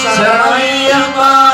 Shariah